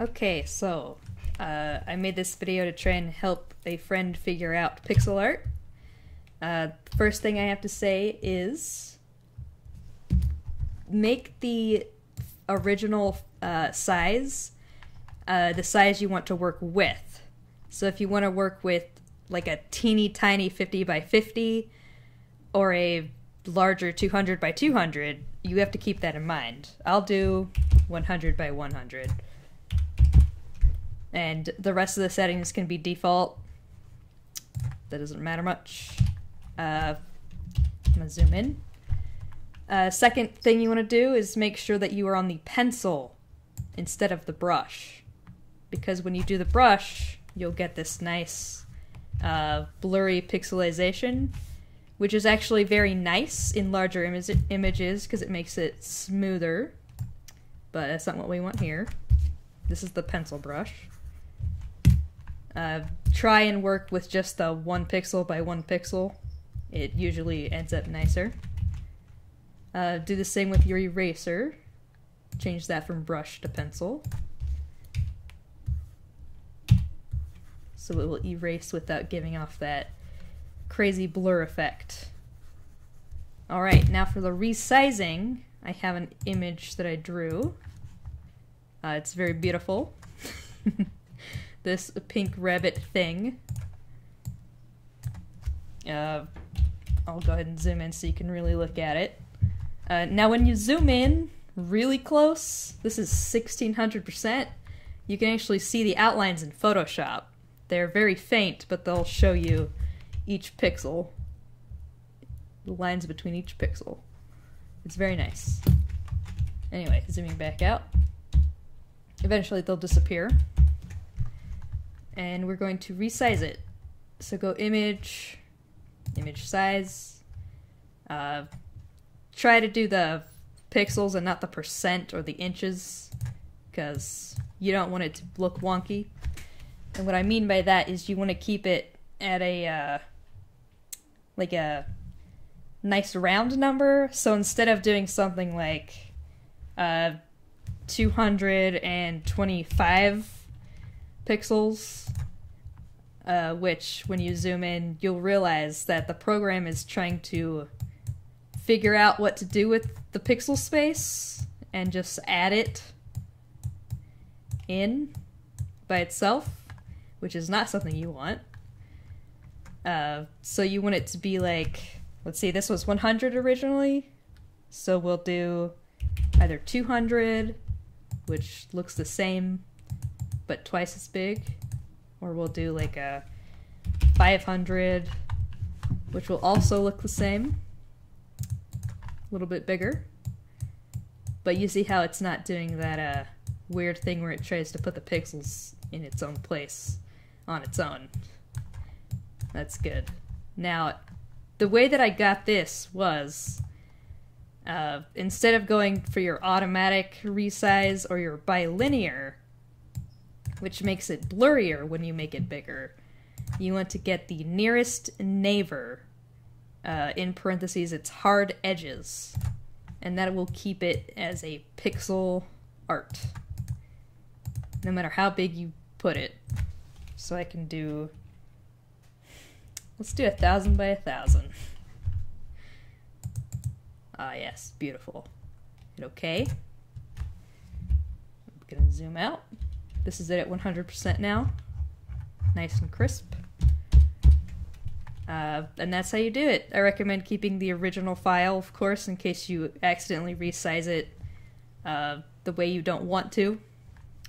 Okay, so uh, I made this video to try and help a friend figure out pixel art. Uh, first thing I have to say is make the original uh, size uh, the size you want to work with. So if you want to work with like a teeny tiny 50 by 50 or a larger 200 by 200, you have to keep that in mind. I'll do 100 by 100. And the rest of the settings can be default. That doesn't matter much. Uh, I'm gonna zoom in. Uh, second thing you want to do is make sure that you are on the pencil instead of the brush because when you do the brush, you'll get this nice uh, blurry pixelization, which is actually very nice in larger Im images because it makes it smoother. But that's not what we want here. This is the pencil brush. Uh, try and work with just the one pixel by one pixel. It usually ends up nicer. Uh, do the same with your eraser. Change that from brush to pencil. so it will erase without giving off that crazy blur effect. Alright, now for the resizing, I have an image that I drew. Uh, it's very beautiful. this pink rabbit thing. Uh, I'll go ahead and zoom in so you can really look at it. Uh, now when you zoom in really close, this is 1600%, you can actually see the outlines in Photoshop. They're very faint, but they'll show you each pixel, the lines between each pixel. It's very nice. Anyway, zooming back out. Eventually they'll disappear. And we're going to resize it. So go image, image size. Uh, try to do the pixels and not the percent or the inches because you don't want it to look wonky. And what I mean by that is you want to keep it at a uh, like a nice round number. So instead of doing something like uh, 225 pixels, uh, which when you zoom in, you'll realize that the program is trying to figure out what to do with the pixel space and just add it in by itself which is not something you want. Uh, so you want it to be like, let's see, this was 100 originally, so we'll do either 200, which looks the same but twice as big, or we'll do like a 500, which will also look the same, a little bit bigger. But you see how it's not doing that uh, weird thing where it tries to put the pixels in its own place on its own. That's good. Now, the way that I got this was uh, instead of going for your automatic resize or your bilinear, which makes it blurrier when you make it bigger, you want to get the nearest neighbor, uh, in parentheses, its hard edges, and that will keep it as a pixel art, no matter how big you put it. So I can do. Let's do a thousand by a thousand. Ah, yes, beautiful. Hit OK. I'm gonna zoom out. This is it at 100% now. Nice and crisp. Uh, and that's how you do it. I recommend keeping the original file, of course, in case you accidentally resize it uh, the way you don't want to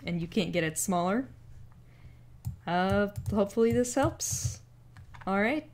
and you can't get it smaller. Uh, hopefully this helps. Alright.